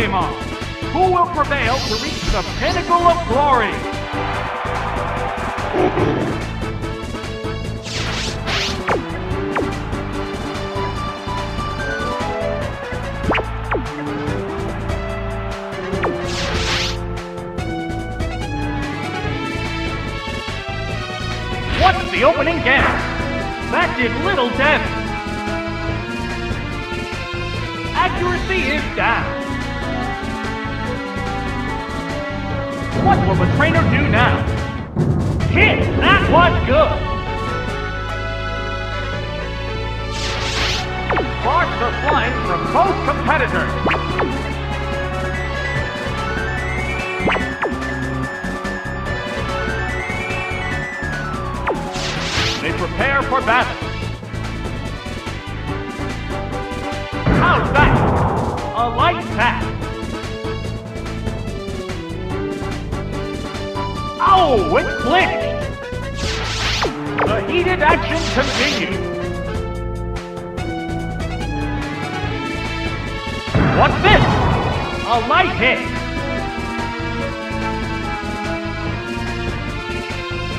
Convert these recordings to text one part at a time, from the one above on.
Pokemon. Who will prevail to reach the pinnacle of glory? What's the opening guess? That did little damage. Accuracy is down. What will the trainer do now? Hit! That was good! Sparks are flying from both competitors. They prepare for battle. How's that? A light Oh, it glitched! The heated action continues. What's this? A light hit.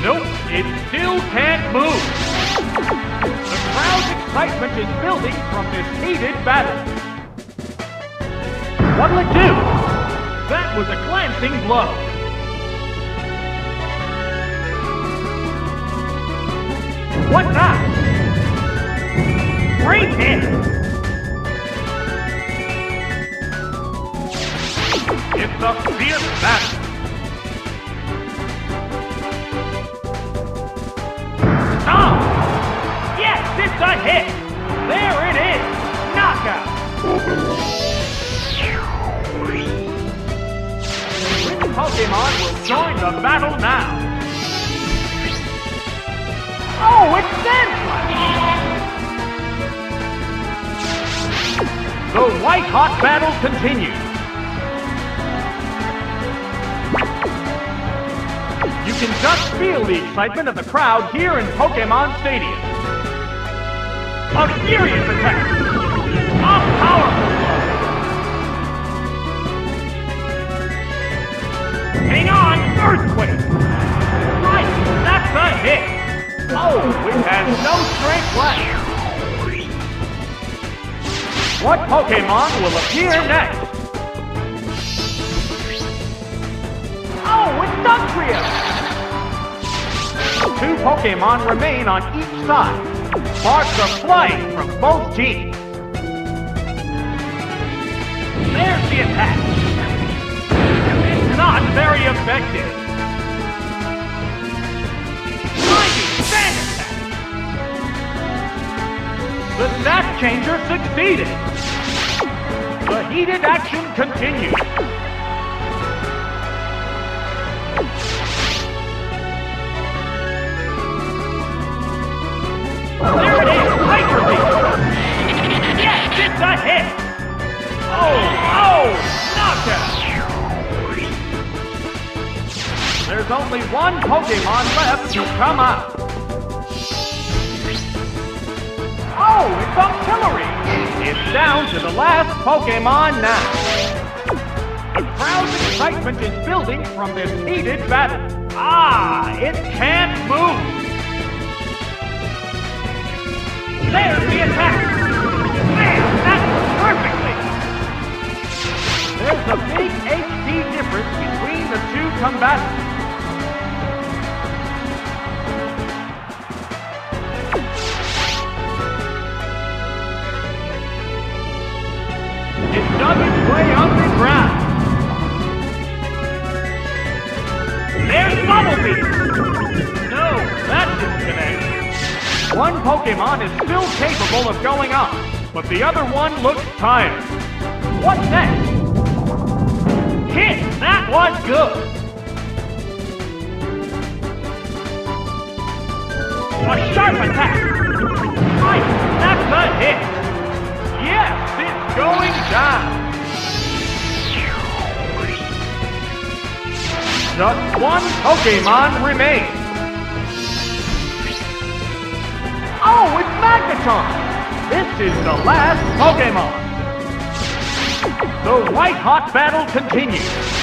Nope, it still can't move. The crowd's excitement is building from this heated battle. What'll it do? That was a glancing blow. What now? Great hit! It's a fierce battle. Stop! Yes, it's a hit! There it is! Knockout! Pokemon will join the battle now? Oh, it's Sandslash! The white-hot battle continues. You can just feel the excitement of the crowd here in Pokemon Stadium. A furious attack! A powerful blow! Hang on! Earthquake! Right! That's a hit! Oh, it has no strength left! What Pokemon will appear next? Oh, it's Dugtrio! Two Pokemon remain on each side. Sparks are flying from both teams. There's the attack. It's not very effective. Changer succeeded. The heated action continues. There it is! Hyper Beam! Yes, it's a hit! Oh, oh! Knockout! There's only one Pokemon left to come out. Oh, it's Octillery! It's down to the last Pokemon now. The crowd's excitement is building from this heated battle. Ah, it can't move! There's the attack! That worked perfectly! There's a big HP difference between the two combatants. Dug its way underground. There's Bumblebee! No, that didn't connect. One Pokemon is still capable of going up, but the other one looks tired. What's next? Hit! That was good! A sharp attack! Right! That's a hit! Yes, it's going down! Just one Pokemon remains. Oh, it's Magneton! This is the last Pokemon. The white-hot battle continues.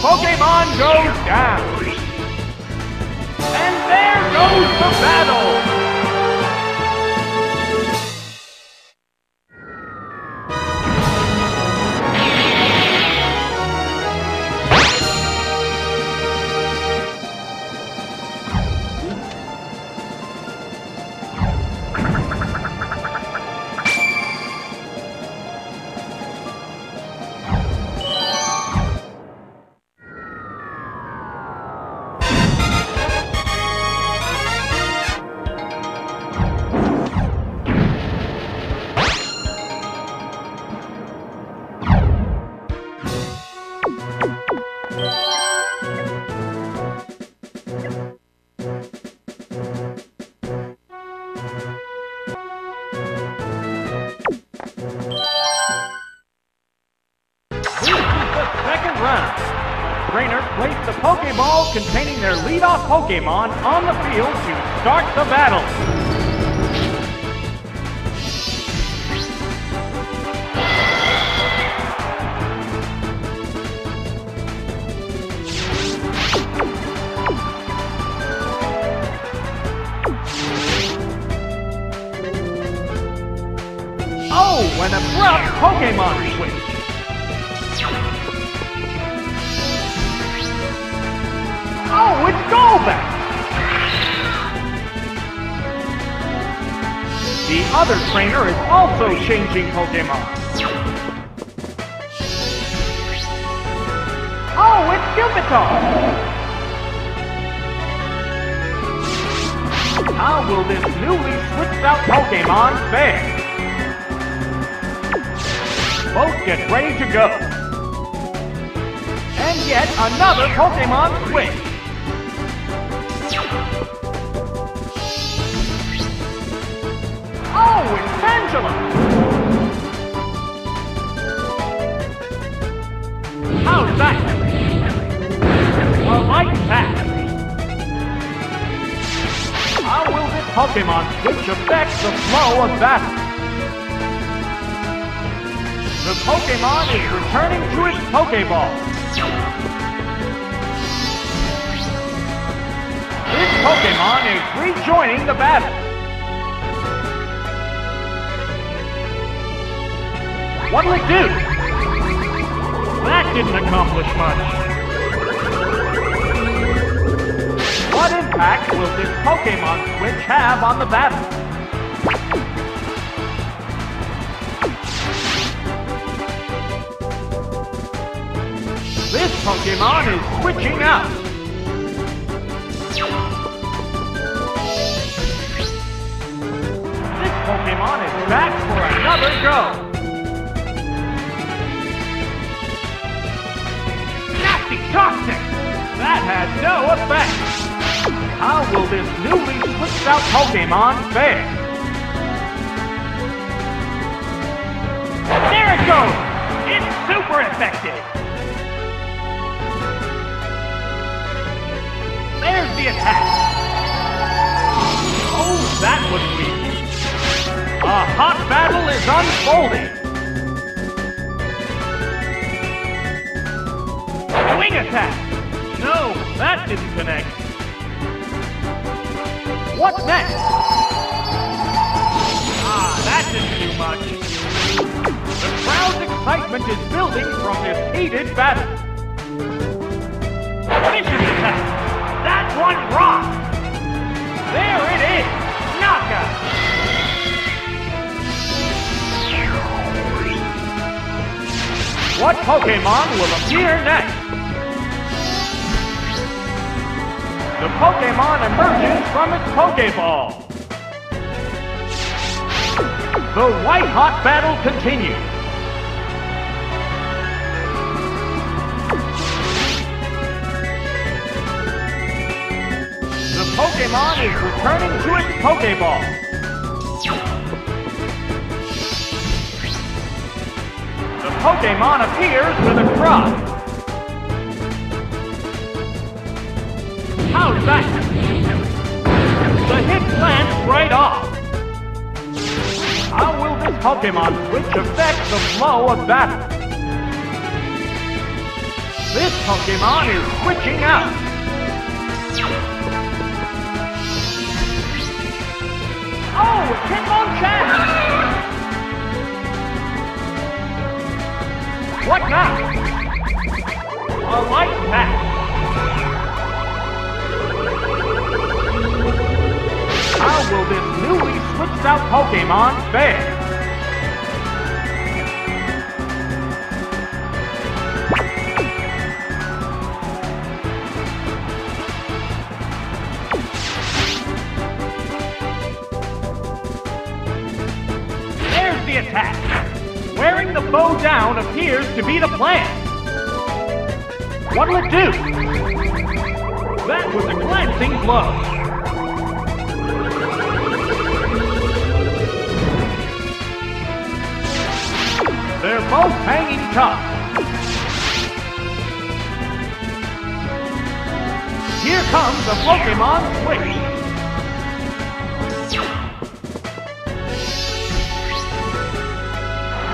Pokemon goes down. And there goes the battle! Pokemon on the field to start the battle. Oh, an abrupt Pokemon switch. Oh, it's Golbat! The other trainer is also changing Pokemon. Oh, it's Pupitar! How will this newly switched out Pokemon fare? Both get ready to go. And yet another Pokemon switch. Oh, it's Angela! How's that? A light pass. How will this Pokemon switch affect the flow of battle? The Pokemon is returning to its Pokeball. This Pokemon is rejoining the battle. What'll it do? That didn't accomplish much. What impact will this Pokemon switch have on the battle? This Pokemon is switching out. This Pokemon is back for another go. Toxic! That had no effect. How will this newly switched out Pokemon fare? There it goes! It's super effective! There's the attack! Oh, that was weak! A hot battle is unfolding! Wing attack! No, that didn't connect. What next? Ah, that didn't do much. The crowd's excitement is building from this heated battle. Vicious attack! That one rocks! There it is! Knockout! What Pokemon will appear next? The Pokemon emerges from its Pokeball. The white-hot battle continues. The Pokemon is returning to its Pokeball. The Pokemon appears with a cross. How's that? The hit lands right off. How will this Pokemon switch affect the flow of battle? This Pokemon is switching out. Oh, it's Hitmonchan! What now? A light will this newly switched out Pokemon fare? There's the attack. Wearing the bow down appears to be the plan. What'll it do? That was a glancing blow. They're both hanging tough. Here comes the Pokemon Switch.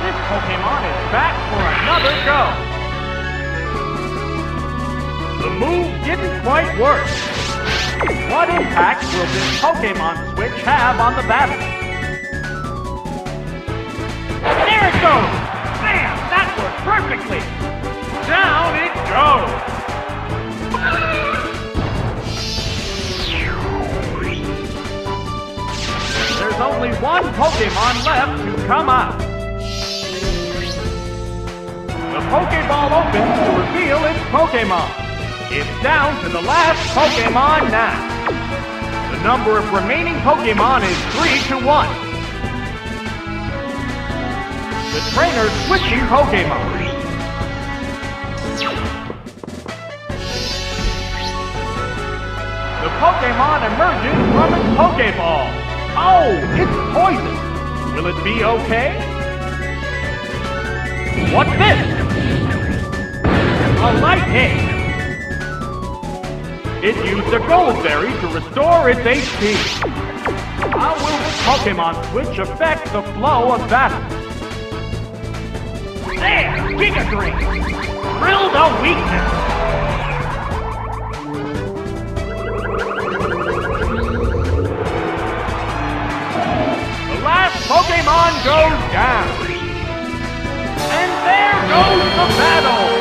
This Pokemon is back for another go. The move didn't quite work. What impact will this Pokemon Switch have on the battle? One Pokemon left to come out. The Pokeball opens to reveal its Pokemon. It's down to the last Pokemon now. The number of remaining Pokemon is 3 to 1. The trainer switching Pokemon. The Pokemon emerges from its Pokeball. Oh, it's poison. Will it be okay? What's this? A light hit. It used a gold berry to restore its HP. How will this Pokemon Switch affect the flow of battle? There! Giga Drain! Drill the weakness! Pokemon goes down! And there goes the battle!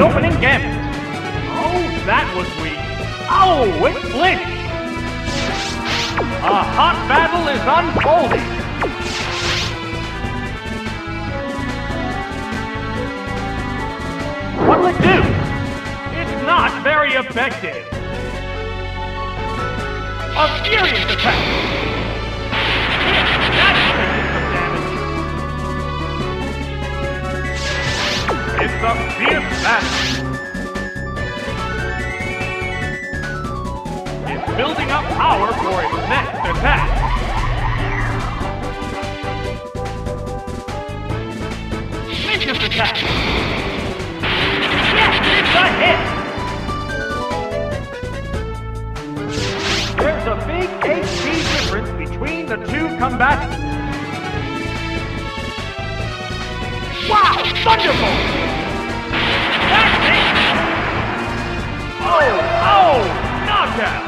The opening gambit? Oh, that was weak. Oh, it flinched. A hot battle is unfolding. What'll it do? It's not very effective. A furious attack. some fierce battle. It's building up power for its next attack. Swift attack. Yes, it's a hit. There's a big HP difference between the two combatants. Wow, Thunderbolt! Oh! Knockout!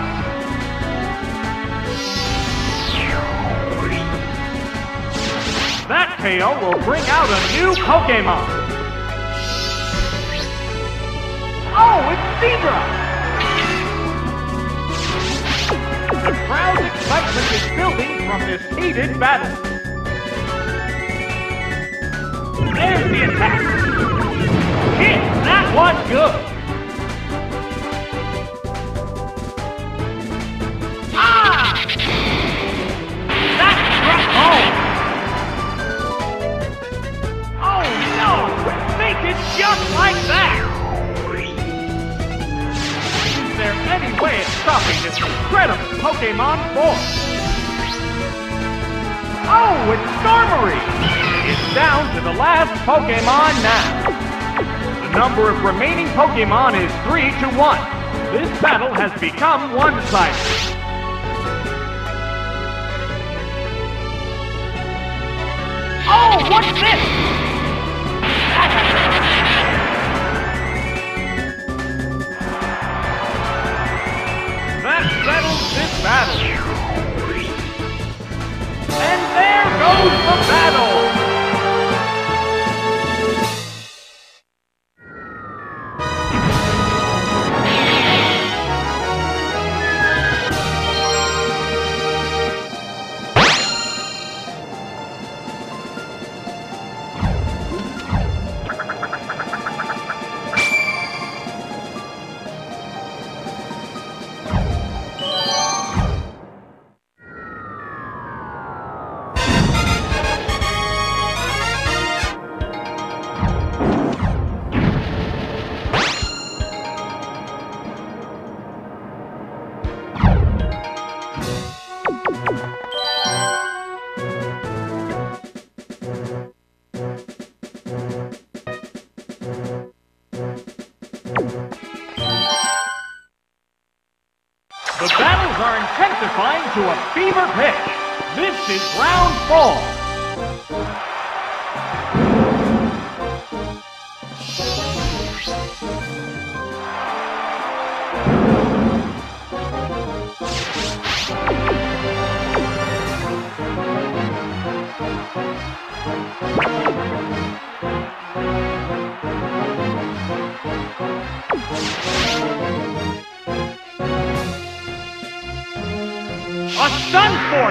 That KO will bring out a new Pokemon! Oh, it's Zebra! The crowd's excitement is building from this heated battle. There's the attack! Hit! That was good! Pokemon? Oh, it's Skarmory! It's down to the last Pokemon now. The number of remaining Pokemon is 3 to 1. This battle has become one-sided. Oh, what's this? Settles this battle. And there goes the battle!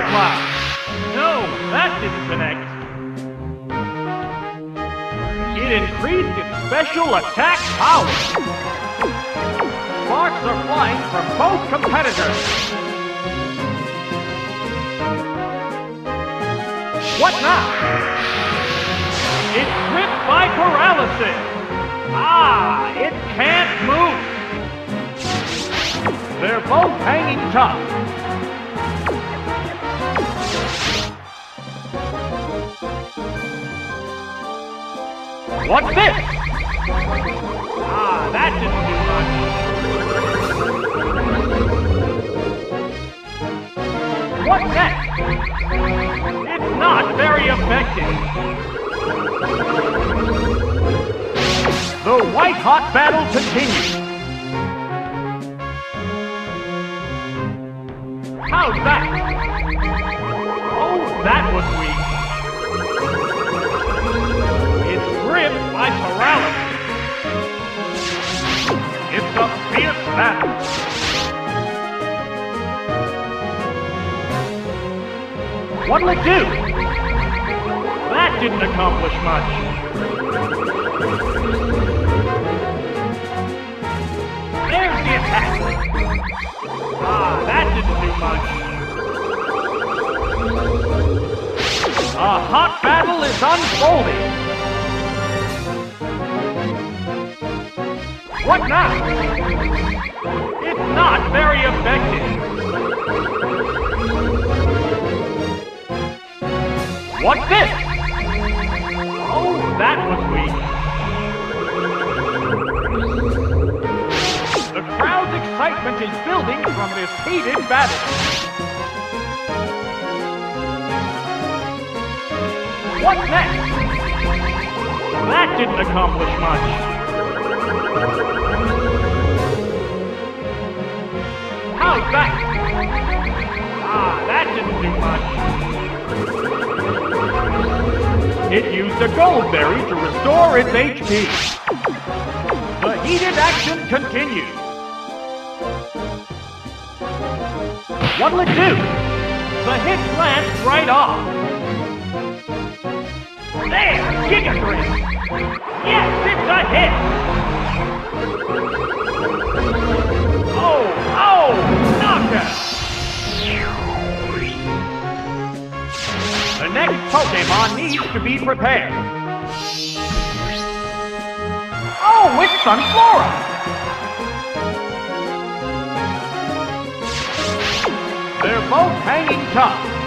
No, that didn't connect. It increased its special attack power. Sparks are flying from both competitors. What now? It's gripped by paralysis. Ah, it can't move. They're both hanging tough. What's this? Ah, that didn't do much. What next? It's not very effective. The white-hot battle continues. How's that? Oh, that was weak. Battle. What'll it do? That didn't accomplish much. There's the attack. Ah, that didn't do much. A hot battle is unfolding. What now? It's not very effective. What's this? Oh, that was weak. The crowd's excitement is building from this heated battle. What's next? That didn't accomplish much. How's that? Ah, that didn't do much. It used a gold berry to restore its HP. The heated action continues. What'll it do? The hit glanced right off. There! Giga Drain! Yes, it's a hit! Oh, oh! Knockout! The next Pokemon needs to be prepared. Oh, it's Sunflora! They're both hanging tough.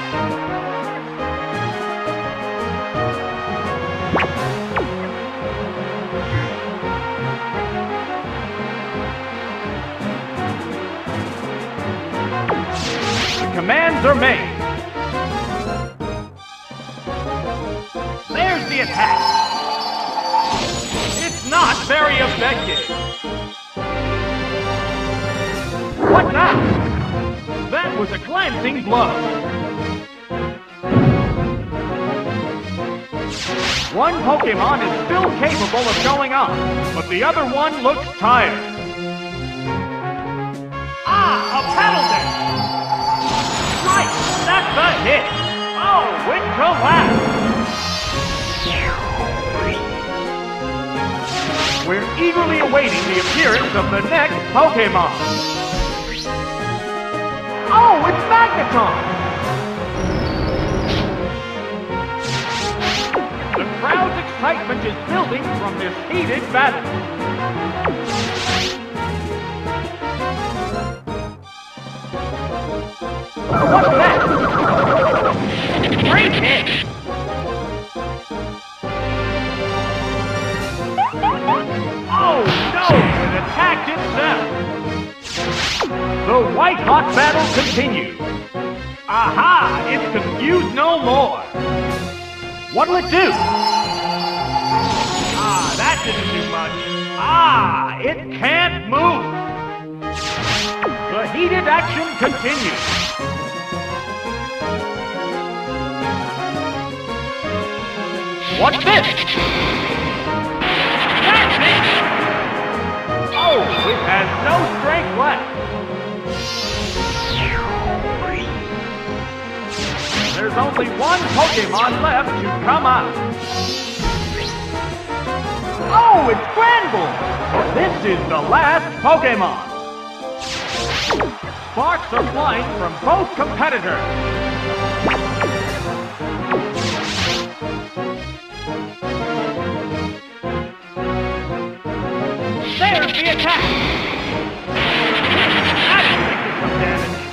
Commands are made. There's the attack. It's not very effective. What now? That was a glancing blow. One Pokemon is still capable of going up, but the other one looks tired. Hit! Oh, it collapsed! We're eagerly awaiting the appearance of the next Pokemon. Oh, it's Magneton! The crowd's excitement is building from this heated battle. What's that? Great hit! Oh no! It attacked itself! The white hot battle continues. Aha! It's confused no more. What'll it do? Ah, that didn't do much. Ah, it can't move. The heated action continues. What's this? That's it! Oh, it has no strength left. There's only one Pokemon left to come out. Oh, it's Granbull! This is the last Pokemon. Sparks are flying from both competitors. There's the attack! That some damage.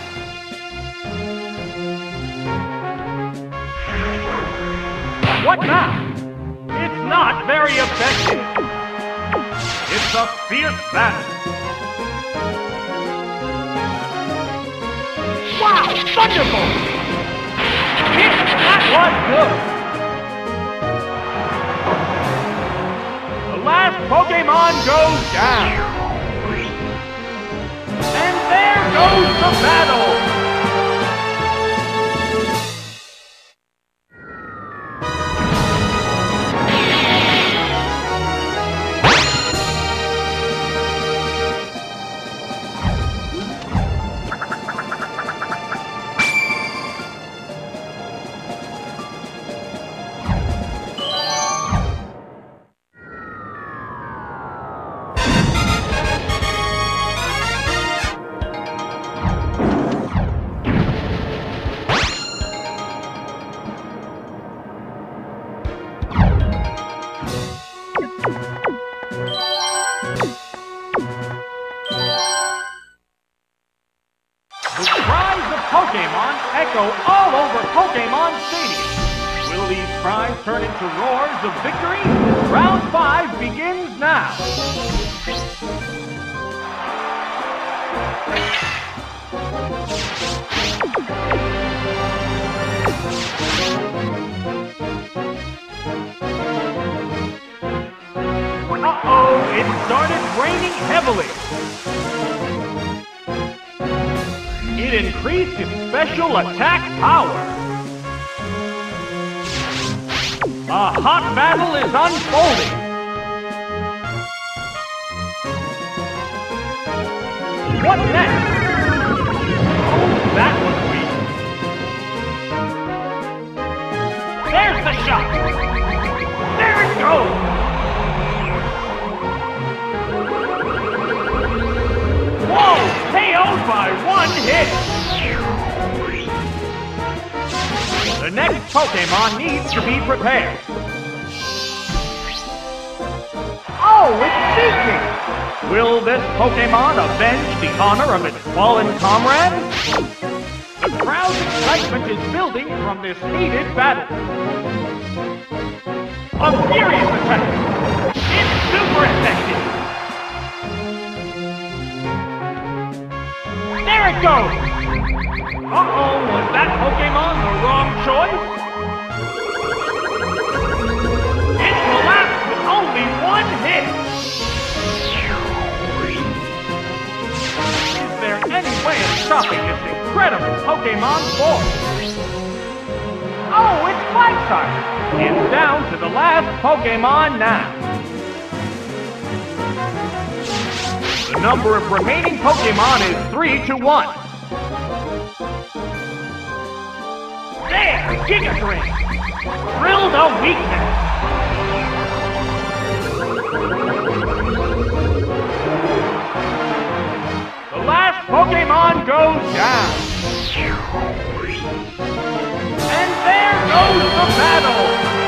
What now? It's not very effective. It's a fierce battle. Thunderbolt! Hit! That was good! The last Pokemon goes down. And there goes the battle! It started raining heavily. It increased its special attack power. A hot battle is unfolding. What next? Oh, that was weak. There's the shot. There it goes. Whoa! KO'd by one hit! The next Pokemon needs to be prepared. Oh, it's Seaking! Will this Pokemon avenge the honor of its fallen comrade? The crowd's excitement is building from this heated battle. A furious attack! It's super effective! There it goes! Uh-oh, was that Pokemon the wrong choice? It collapsed with only one hit! Is there any way of stopping this incredible Pokemon force? Oh, it's Quagsire! It's down to the last Pokemon now. Number of remaining Pokemon is 3 to 1. There! Giga Drain! Drill the weakness! The last Pokemon goes down! And there goes the battle!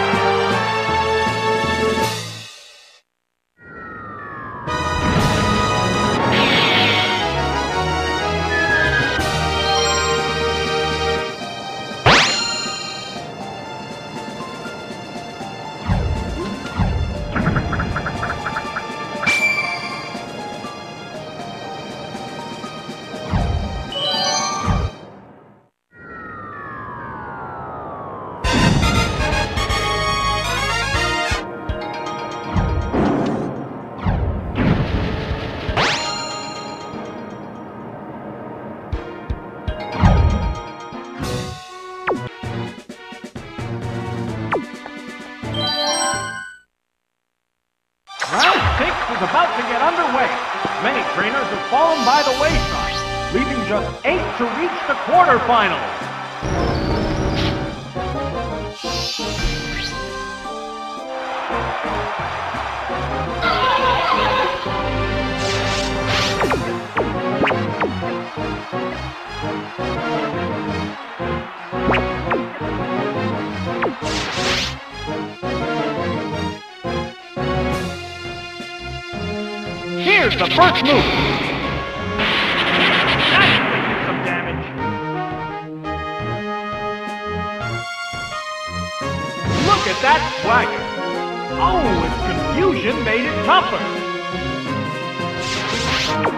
Confusion made it tougher.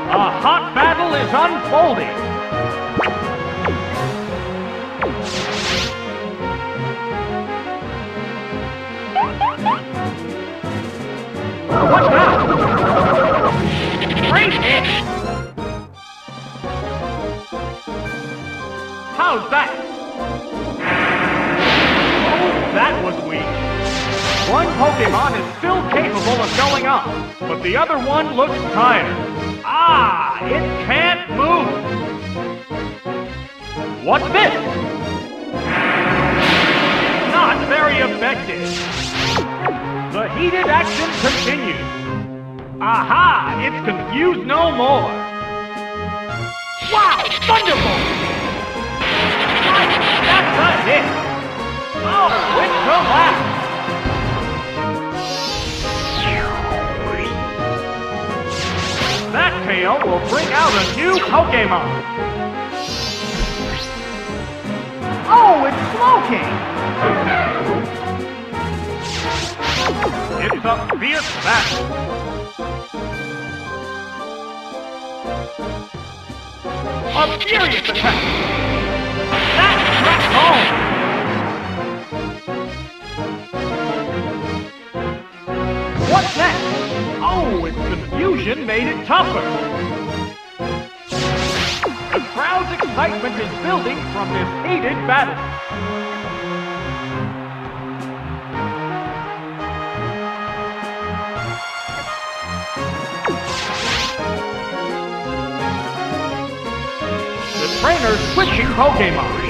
A hot battle is unfolding. What now? Great hit! How's that? Oh, that was weak. One Pokemon is still capable of going up, but the other one looks tired. Ah, it can't move. What's this? Not very effective. The heated action continues. Aha! It's confused no more. Wow! Thunderbolt! That's a hit! Oh, quick collapse! That tail will bring out a new Pokemon! Oh, it's smoking! It's a fierce battle! A furious attack! That's home! Oh, Confusion made it tougher. The crowd's excitement is building from this heated battle. The trainer's switching Pokemon.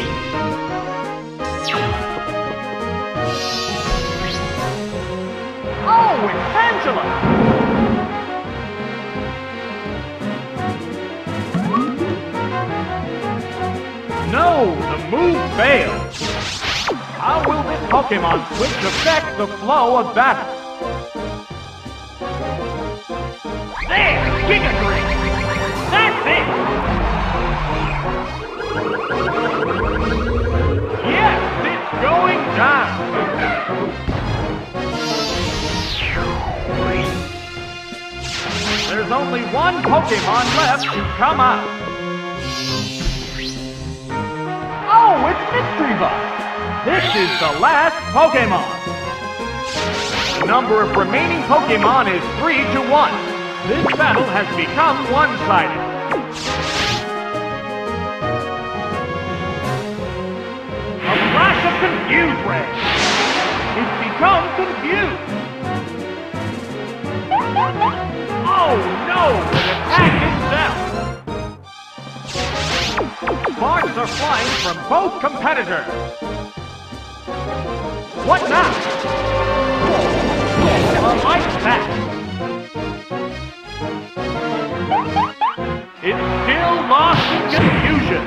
Oh, it's Angela! The move failed. How will this Pokemon switch affect the flow of battle? There, Giga Drain! That's it! Yes, it's going down! There's only one Pokemon left to come out. Misdreavus! This is the last Pokemon. The number of remaining Pokemon is 3 to 1. This battle has become one-sided. A flash of Confuse Ray! It's become confused! Oh no! Sparks are flying from both competitors! What now? A light attack! It's still lost in confusion!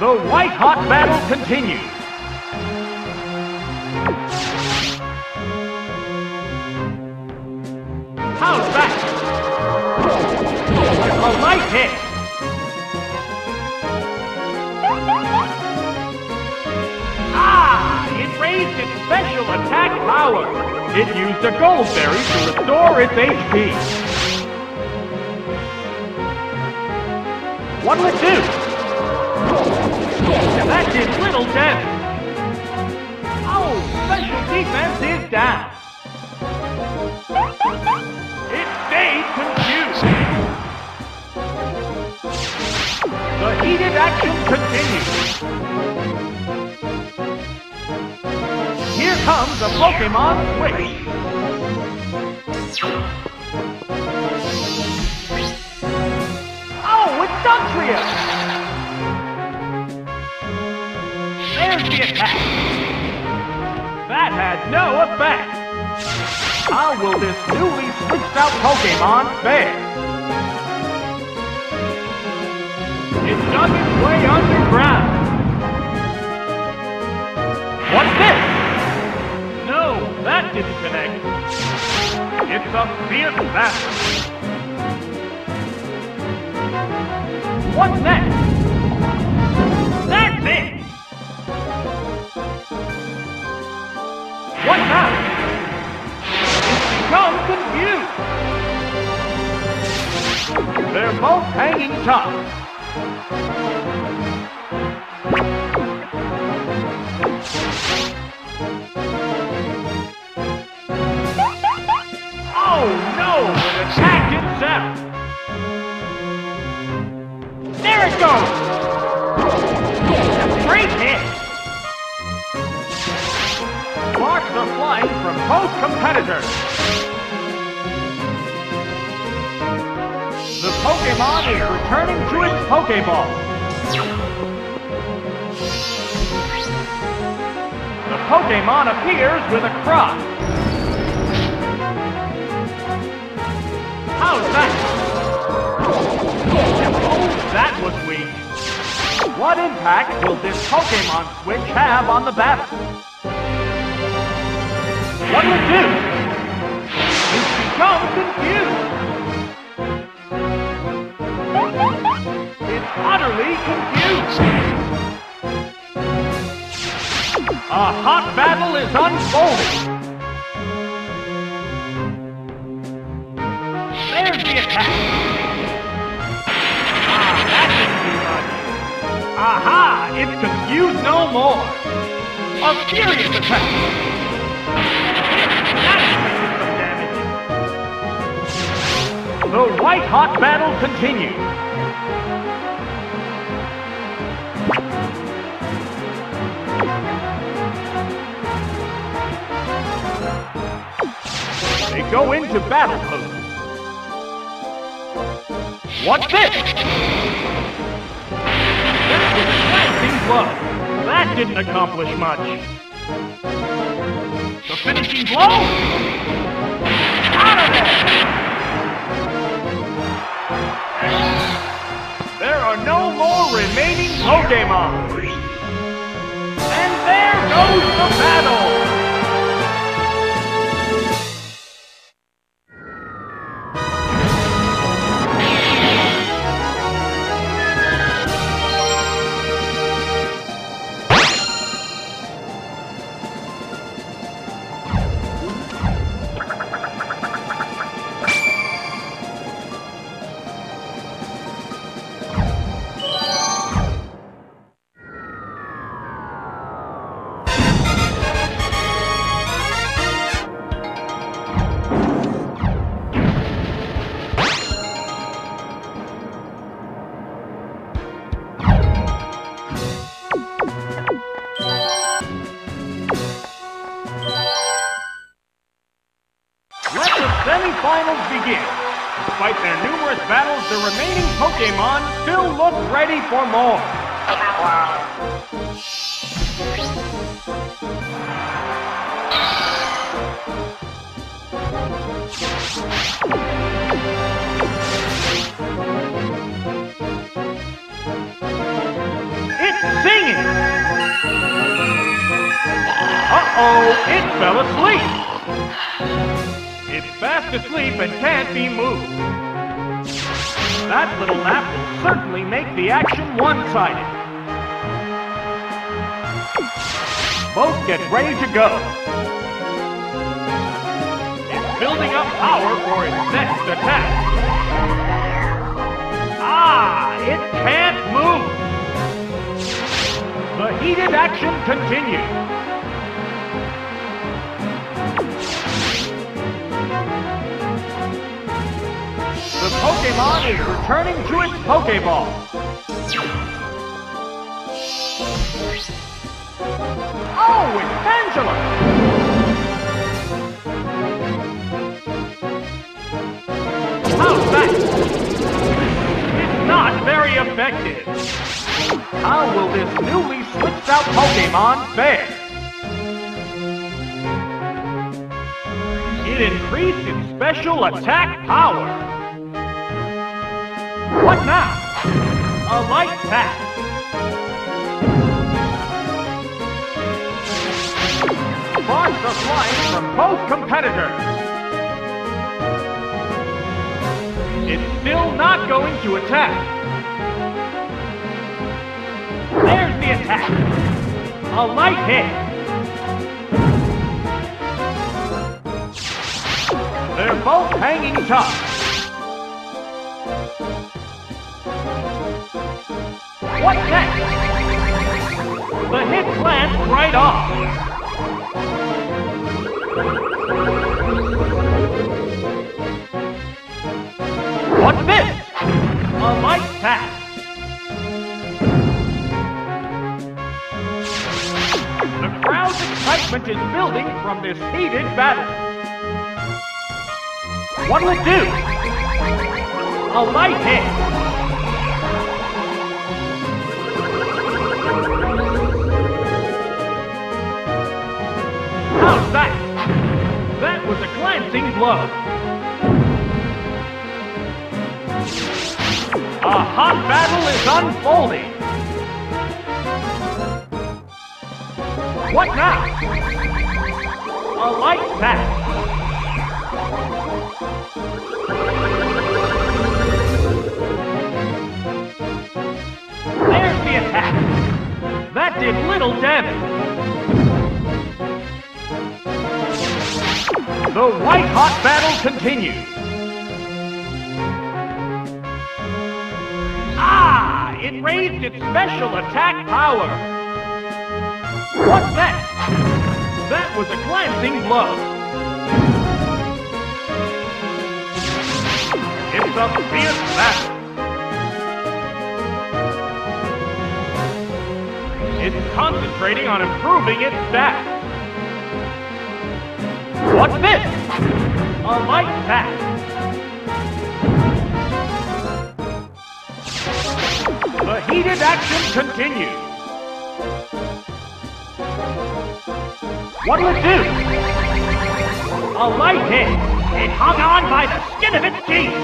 The white-hot battle continues! How's that? A light hit! Raised its special attack power! It used a gold berry to restore its HP! What'll it do? That did little damage! Oh! Special defense is down! It stayed confused. The heated action continues. Here comes a Pokemon Switch. Oh, it's Dugtrio! There's the attack. That had no effect. How will this newly switched out Pokemon fare? It dug its way underground. What's this? No, that didn't connect. It's a fierce battle. What's next? That's it! What now? It's become confused. They're both hanging tough. Oh no! Attack! itself! There it goes! Great hit! Sparks are flying from both competitors. The Pokemon is returning to its Pokeball. The Pokemon appears with a cry. How's that? That was weak. What impact will this Pokemon switch have on the battle? What'll it do? It's become confused. It's utterly confused. A hot battle is unfolding. Where's the attack? Ah, that didn't do much. Aha! It's confused no more. A furious attack! That some damage. The white-hot battle continues. They go into battle pose. What's this? That was a glancing blow. That didn't accomplish much. The finishing blow? Out of there! There are no more remaining Pokemon. And there goes the battle! Both get ready to go. It's building up power for its next attack. Ah, it can't move. The heated action continues. The Pokemon is returning to its Pokeball. Oh, it's Angela! How's that? It's not very effective. How will this newly switched out Pokemon fare? It increased its special attack power. What now? A light tap. Sparks are flying from both competitors. It's still not going to attack. There's the attack. A light hit. They're both hanging tough. What next? The hit lands right off. What's this? A light tap. The crowd's excitement is building from this heated battle. What'll it do? A light hit. How's that? Was a glancing blow. A hot battle is unfolding. What now? A light tap. There's the attack. That did little damage. The white hot battle continues. Ah! It raised its special attack power. What's that? That was a glancing blow. It's a fierce battle. It's concentrating on improving its stats. What's this? A light pack. The heated action continues. What will it do? A light hit. It hung on by the skin of its teeth.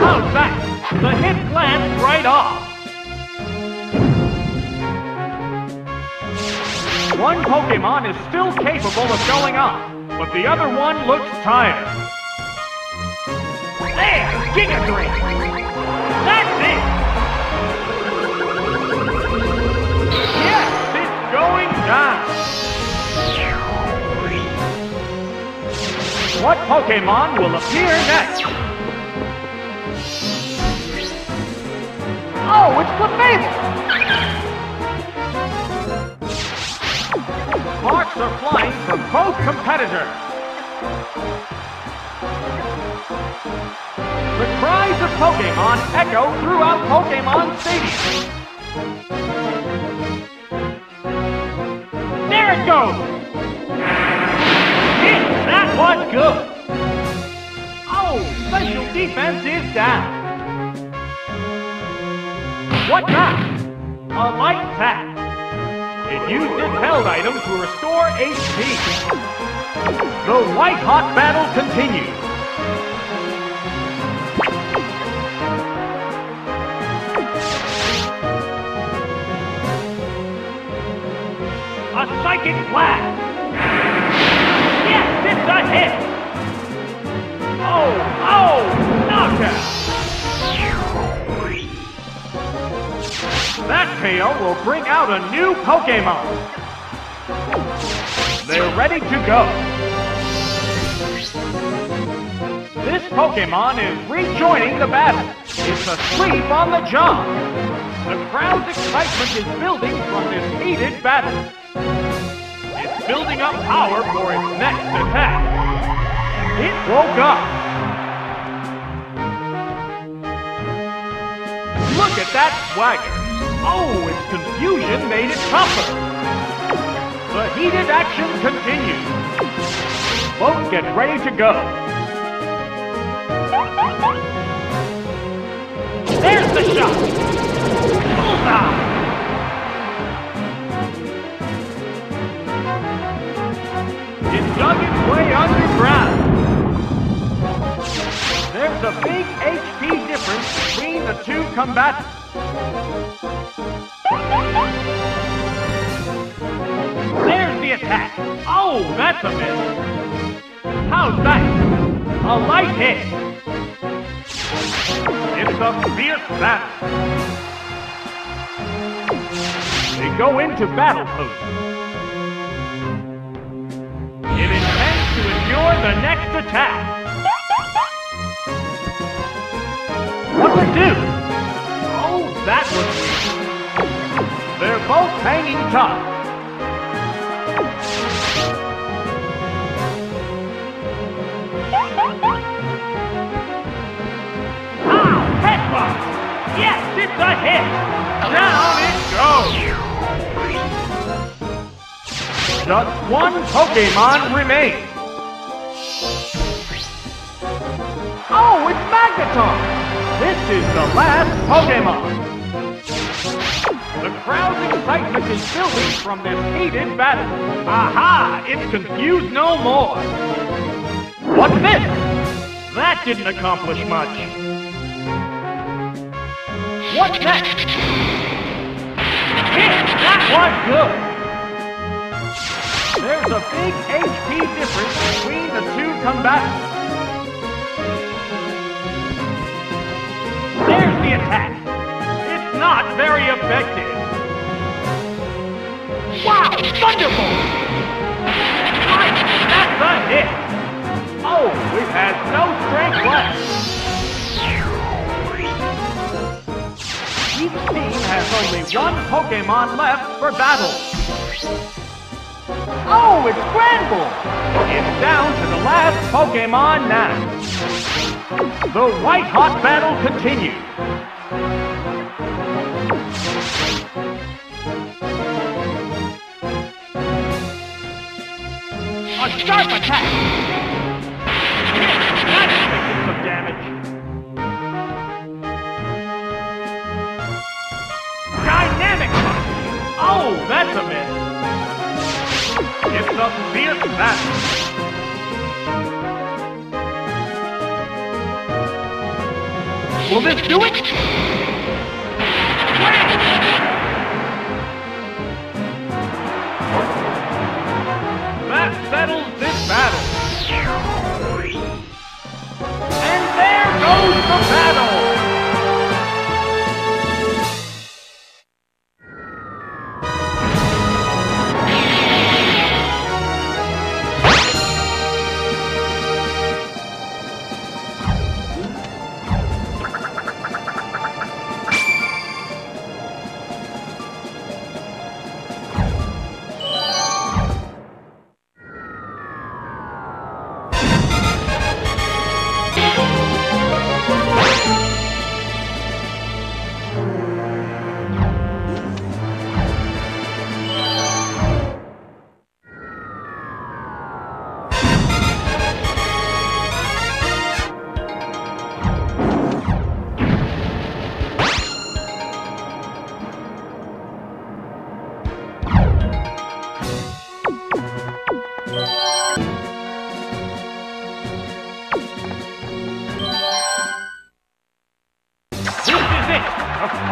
How's that? The hit glanced right off. One Pokemon is still capable of going up, but the other one looks tired. There! Giga Drain! That's it! Yes, it's going down! What Pokemon will appear next? Oh, it's Clefable! Sparks are flying from both competitors. The cries of Pokemon echo throughout Pokemon Stadium. There it goes! Hit! That was good! Oh, special defense is down. What now? A light pack. It used its held item to restore HP. The white-hot battle continues. A psychic blast! Yes, it's a hit! Oh, oh, knockout! That KO will bring out a new Pokemon! They're ready to go! This Pokemon is rejoining the battle! It's asleep on the job! The crowd's excitement is building from this heated battle! It's building up power for its next attack! It woke up! Look at that swagger! Oh, its confusion made it tougher! The heated action continues! Both get ready to go! There's the shot! Bullseye! It dug its way underground! There's a big HP difference between the two combatants! There's the attack! Oh, that's a miss! How's that? A light hit! It's a fierce battle! They go into battle pose. It intends to endure the next attack. What'll it do? That was. They're both hanging tough. Ah! Yes, it's a hit! Down it goes! Just one Pokemon remains. Oh, it's Magneton! This is the last Pokemon. The crowd's excitement is building from this heated battle. Aha! It's confused no more. What's this? That didn't accomplish much. What's next? Hit! That was good! There's a big HP difference between the two combatants. Attack. It's not very effective. Wow! Thunderbolt! Right! That's a hit! Oh, we've had no strength left. Each team has only one Pokemon left for battle. Oh, it's Granbull! It's down to the last Pokemon now. The white-hot battle continues. A sharp attack! That's taking some damage. Dynamic! Oh, that's a miss. It's a fierce battle. Will this do it? Settles this battle. And there goes the battle!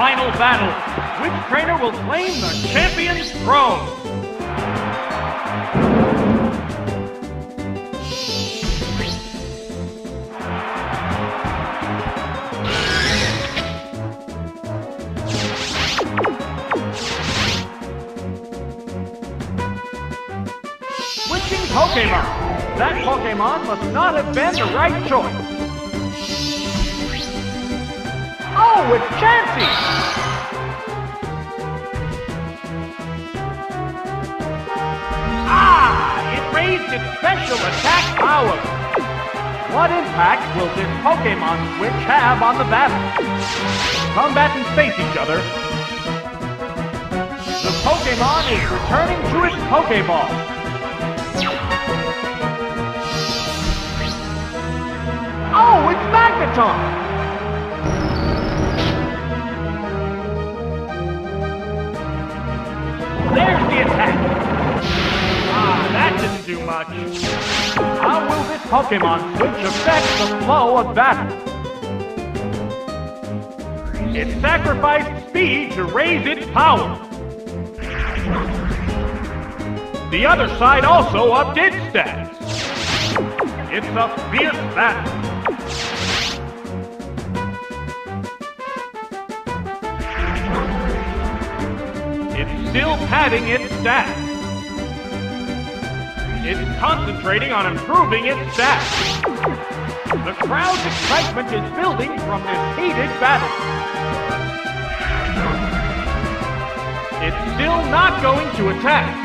Final battle. Which trainer will claim the champion's throne? Switching Pokemon. That Pokemon must not have been the right choice. Oh, it's Chansey! Ah! It raised its special attack power! What impact will this Pokemon Switch have on the battle? Combatants face each other. The Pokemon is returning to its Pokeball. Oh, it's Magneton! Attack! Ah, that didn't do much. How will this Pokemon Switch affect the flow of battle? It sacrificed speed to raise its power. The other side also upped its stats. It's a fierce battle. It's still padding its stats. It's concentrating on improving its stats. The crowd's excitement is building from this heated battle. It's still not going to attack.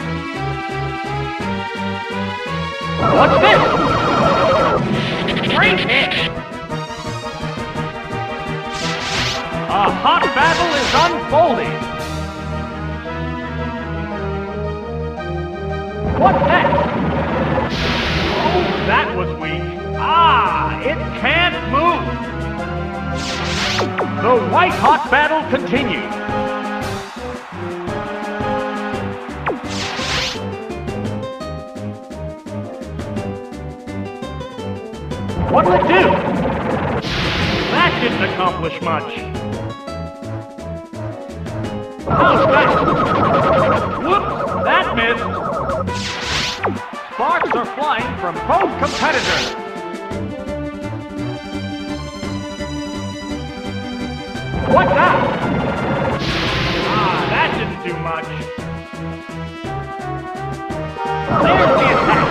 What's this? Great hit! A hot battle is unfolding. What's that? Oh, that was weak. Ah, it can't move. The white-hot battle continues. What'll it do? That didn't accomplish much. How's that? Are flying from both competitors. What now? Ah, that didn't do much. There's the attack.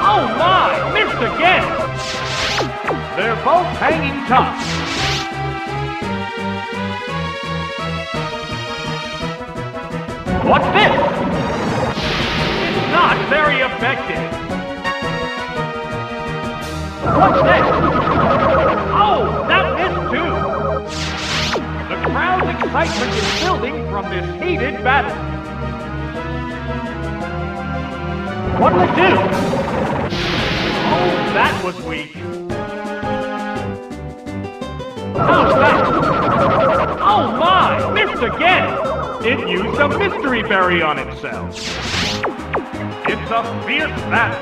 Oh my, missed again. They're both hanging tough. What's this? Not very effective. What's this? Oh, that missed too. The crowd's excitement is building from this heated battle. What'll it do? Oh, that was weak. How's that? Oh my! Missed again! It used a mystery berry on itself. It's a fierce battle.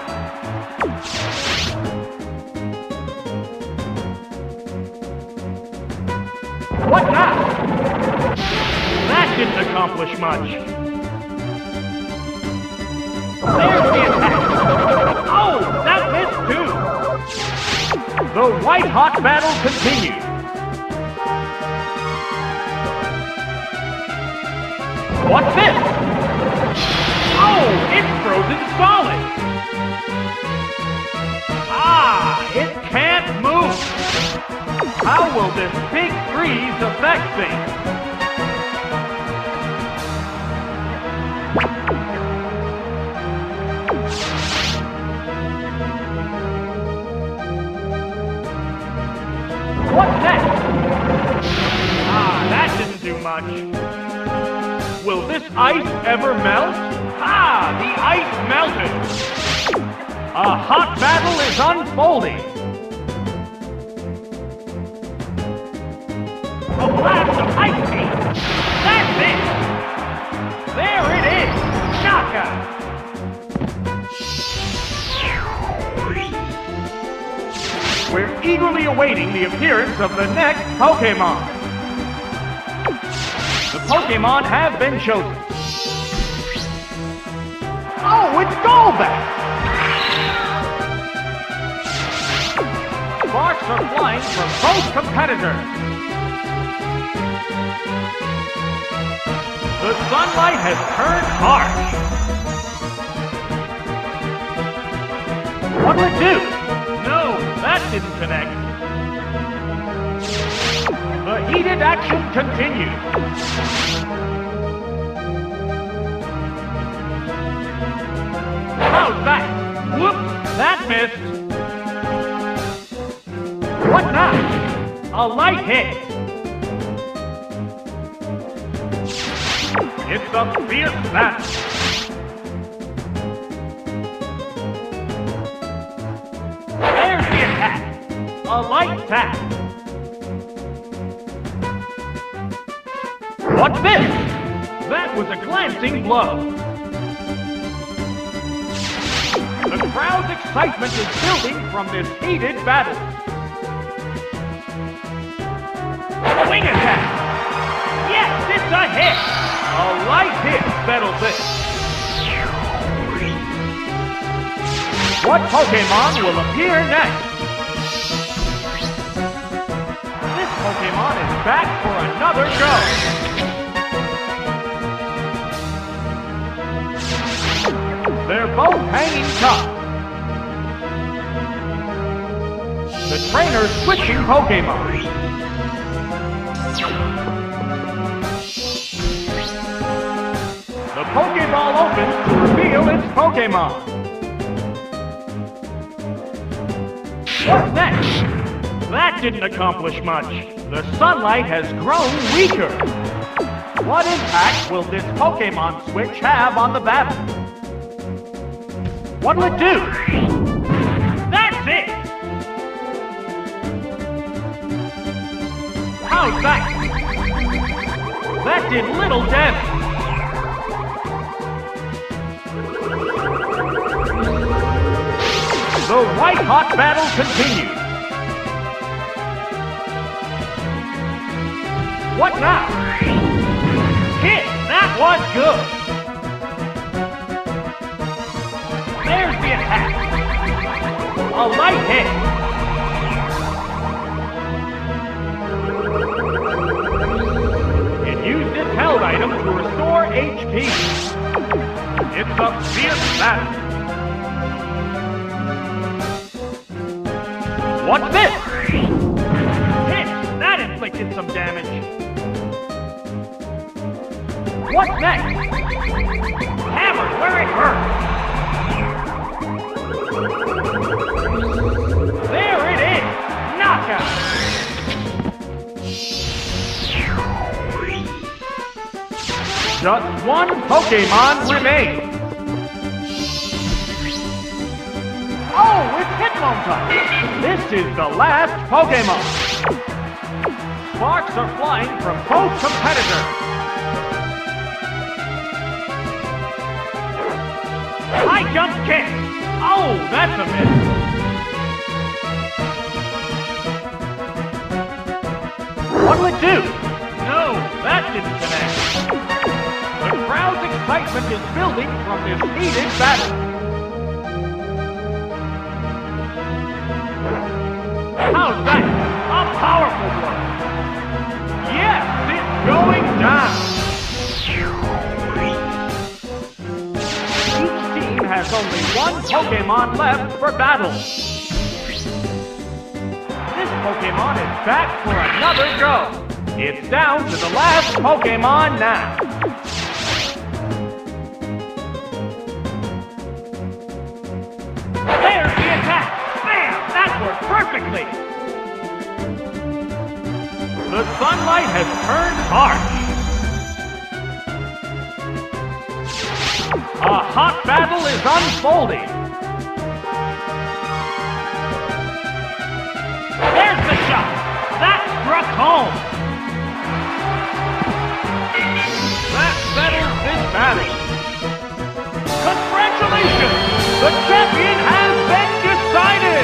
What now? That didn't accomplish much. There's the attack. Oh, that missed too. The white-hot battle continues. What's this? Oh, it's frozen solid. Ah, it can't move. How will this big freeze affect things? What's next? Ah, that didn't do much. Will this ice ever melt? Ah, the ice melted. A hot battle is unfolding. A blast of ice beam. That's it. There it is. Shaka. We're eagerly awaiting the appearance of the next Pokemon. The Pokemon have been chosen. Oh, it's Golbat! Sparks are flying from both competitors. The sunlight has turned harsh. What'll it do? No, that didn't connect. The heated action continues. That. What now? A light hit. It's a fierce battle. There's the attack. A light tap. What's this? That was a glancing blow. Crowd's excitement is building from this heated battle. Wing attack! Yes, it's a hit! A light hit settles it. What Pokemon will appear next? This Pokemon is back for another go. They're both hanging tough. The trainer's switching Pokemon. The Pokeball opens to reveal its Pokemon. What's next? That didn't accomplish much. The sunlight has grown weaker. What impact will this Pokemon switch have on the battle? What'll it do? How's that? That did little damage. The white-hot battle continues. What now? Hit! That was good! There's the attack! A light hit! held item to restore HP. It's a fierce battle. What's this? Hit! That inflicted some damage. What's next? Hammer where it hurts. There it is! Knockout! Just one Pokemon remains. Oh, it's Hitmonchan! This is the last Pokemon. Sparks are flying from both competitors. High jump kick! Oh, that's a miss. What'll it do? No, that didn't connect. Excitement is building from this heated battle. How's that? A powerful blow. Yes, it's going down. Each team has only one Pokemon left for battle. This Pokemon is back for another go. It's down to the last Pokemon now. intensely. The sunlight has turned harsh. A hot battle is unfolding. There's the shot. That struck home. That settles this battle. Congratulations! The champion has been decided!